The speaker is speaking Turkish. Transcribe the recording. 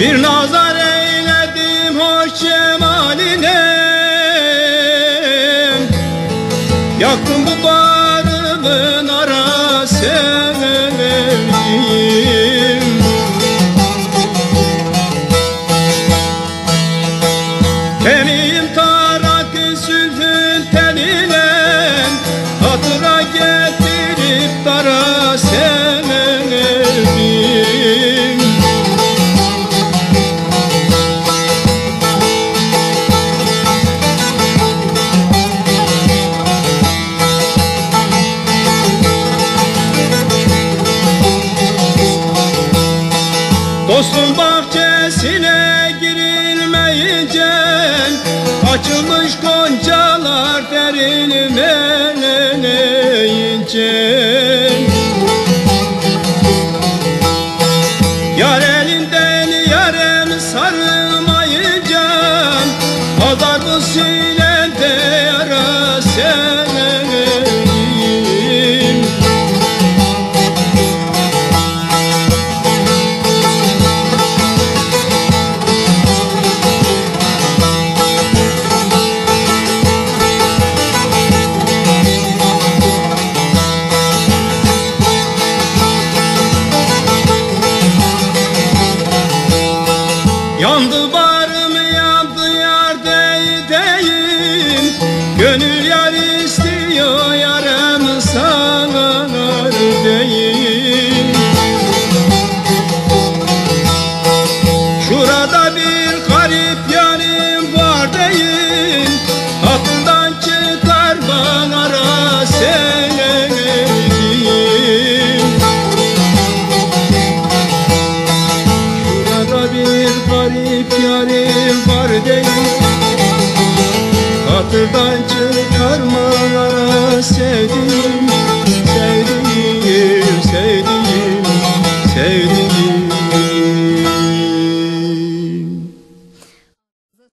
Bir nazar eyledim hoş cemaline. Yaktım bu barımın ara Dostun bahçesine girilmeyince Açılmış goncalar derinmeyince Yar elinden yarem sarılmayınca Azar bu sinende yara sevdim Yandı barım yandı yar deyim. Gönül yar istiyor garip yarim var değil Hatırdan